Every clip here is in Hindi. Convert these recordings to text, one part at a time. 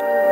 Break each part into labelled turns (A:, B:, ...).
A: you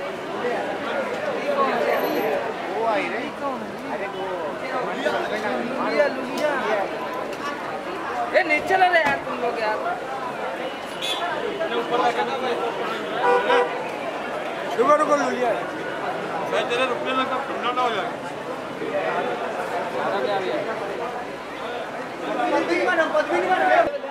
A: ये.
B: नीचे ले यार तुम लोग यार
A: रुको रुको लुलिया
C: मैं तेरे रुकने लगा सन्नाटा हो जाएगा
A: पद्मिनी मॅडम पद्मिनी मॅडम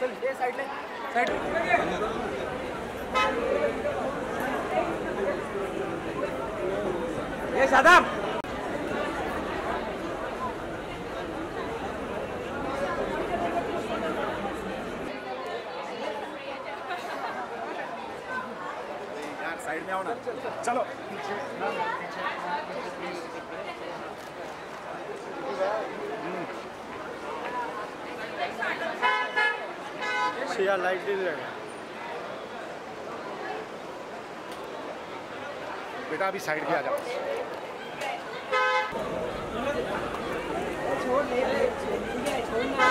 A: चल ये साइड ले. साइड ये शादाब
C: साइड में आओ ना. चलो.
D: पीछे यार लाइट नहीं रहेगा
E: बेटा अभी साइड पे आ जाओ
B: छोड़ ले छोड़ छोड़ना